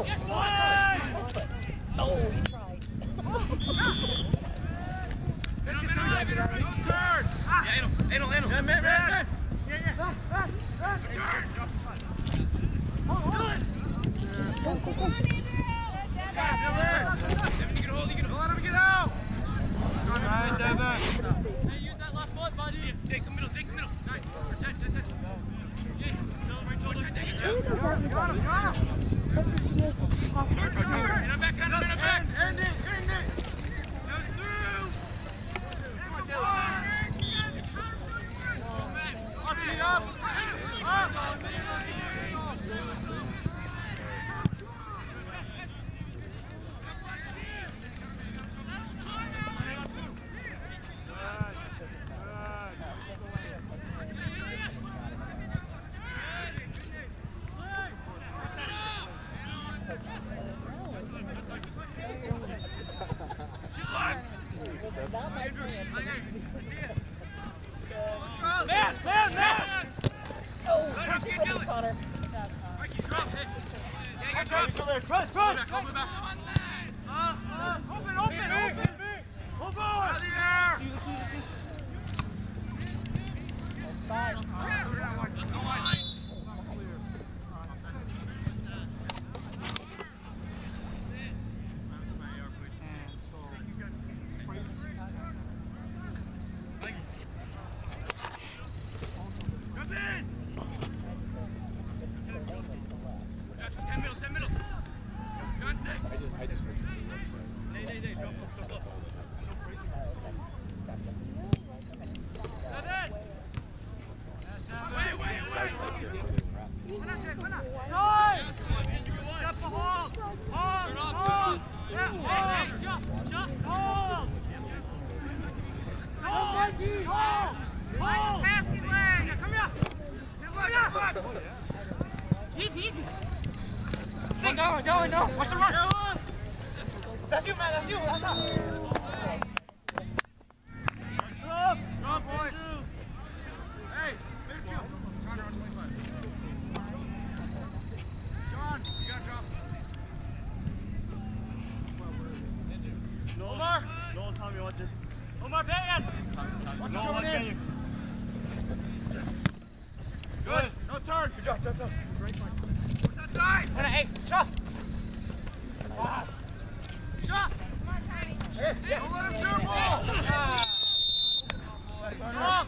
Oh. Oh, he tried. Get him, get him! Don't turn! Yeah, handle, handle, handle! Yeah, man, man, man! Yeah, yeah! Turn! Hold, hold It! Man, man, man! Oh, touch it with it, Connor. Cross, cross! Cross! Open, open, open! Hold on! Out of the air! Come in! Ten middle, ten middle. Contact. I just, I just. Nee, nee, nee. Drop off, drop off. Naar den! Wait, wait, wait! Nice! Step for hold! Hold! Hold! Yeah, hold! Shot! Shot! Hold! Hold! Hold! Hold! Passing leg! Yeah, come here! Come here! Easy, easy! Stay going, going, go! Watch the run! That's you, man, that's you, that's up! Drop! Drop, boy! Hey, midfield! Connor on 25. John, you got drop. Omar! No, Tommy, watch this. Omar, pay it! Watch no! Good! No turn! Good job, good job. Great fight. What's that side? Hey, shot! Ah. Don't let him shoot ball! Drop!